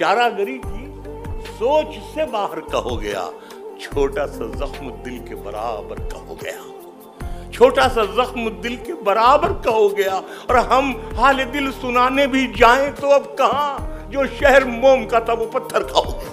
चारागरी की सोच से बाहर का हो गया। छोटा सा जख्म दिल के बराबर का हो गया। छोटा सा जख्म दिल के बराबर का हो गया। और हम हाल दिल सुनाने भी जाएँ तो अब कहा? जो शहर मोम का था वो पत्थर का हो गया